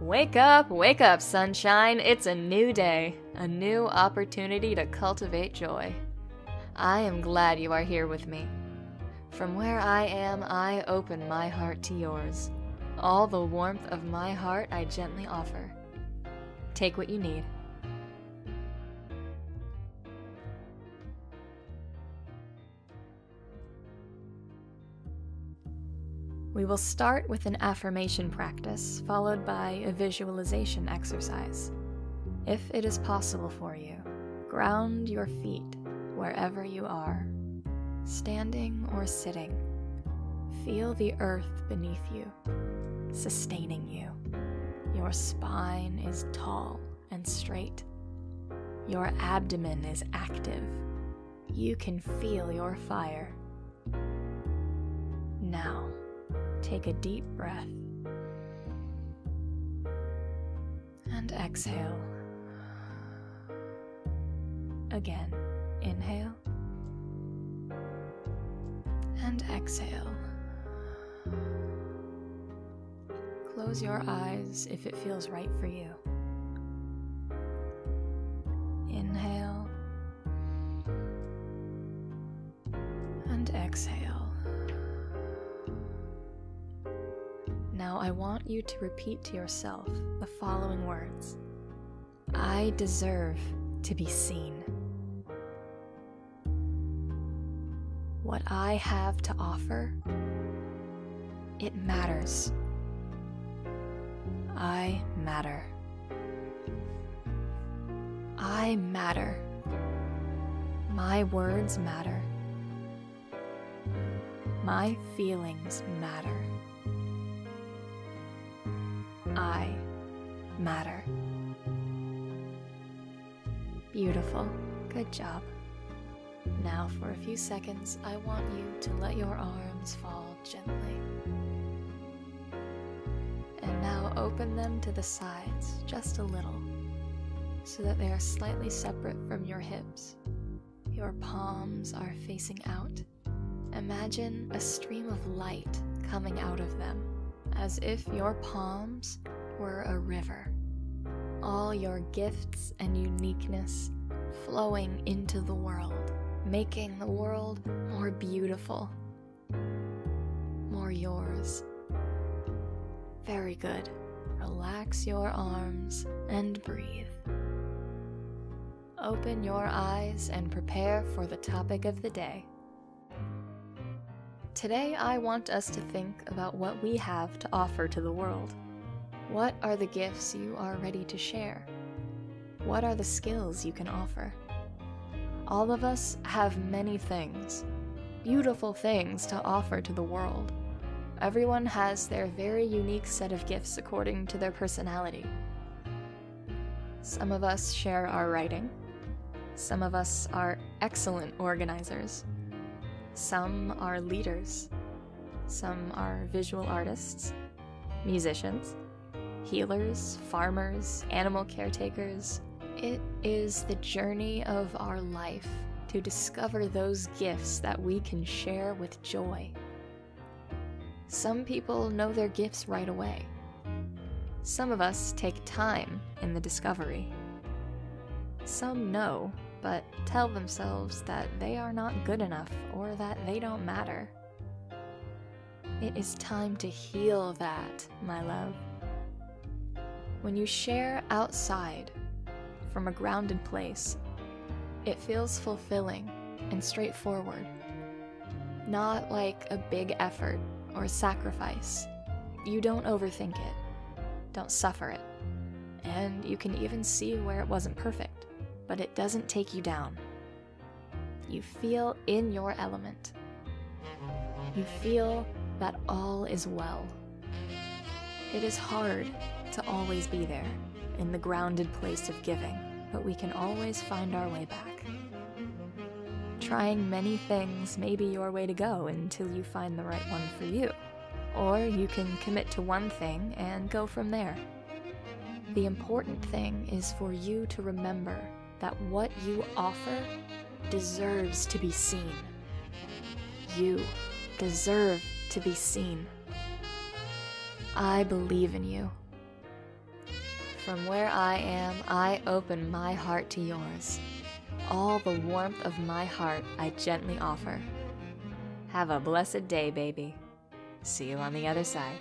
Wake up, wake up, sunshine. It's a new day, a new opportunity to cultivate joy. I am glad you are here with me. From where I am, I open my heart to yours. All the warmth of my heart I gently offer. Take what you need. We will start with an affirmation practice, followed by a visualization exercise. If it is possible for you, ground your feet wherever you are, standing or sitting. Feel the earth beneath you, sustaining you. Your spine is tall and straight. Your abdomen is active. You can feel your fire. Now, Take a deep breath and exhale. Again, inhale and exhale. Close your eyes if it feels right for you. Inhale and exhale. I want you to repeat to yourself the following words I deserve to be seen. What I have to offer, it matters. I matter. I matter. My words matter. My feelings matter. I matter. Beautiful. Good job. Now, for a few seconds, I want you to let your arms fall gently. And now open them to the sides just a little, so that they are slightly separate from your hips. Your palms are facing out. Imagine a stream of light coming out of them as if your palms were a river. All your gifts and uniqueness flowing into the world, making the world more beautiful, more yours. Very good. Relax your arms and breathe. Open your eyes and prepare for the topic of the day. Today, I want us to think about what we have to offer to the world. What are the gifts you are ready to share? What are the skills you can offer? All of us have many things, beautiful things to offer to the world. Everyone has their very unique set of gifts according to their personality. Some of us share our writing. Some of us are excellent organizers. Some are leaders. Some are visual artists, musicians, healers, farmers, animal caretakers. It is the journey of our life to discover those gifts that we can share with joy. Some people know their gifts right away. Some of us take time in the discovery. Some know but tell themselves that they are not good enough or that they don't matter. It is time to heal that, my love. When you share outside from a grounded place, it feels fulfilling and straightforward. Not like a big effort or sacrifice. You don't overthink it, don't suffer it, and you can even see where it wasn't perfect but it doesn't take you down. You feel in your element. You feel that all is well. It is hard to always be there in the grounded place of giving, but we can always find our way back. Trying many things may be your way to go until you find the right one for you, or you can commit to one thing and go from there. The important thing is for you to remember that what you offer deserves to be seen. You deserve to be seen. I believe in you. From where I am, I open my heart to yours. All the warmth of my heart I gently offer. Have a blessed day, baby. See you on the other side.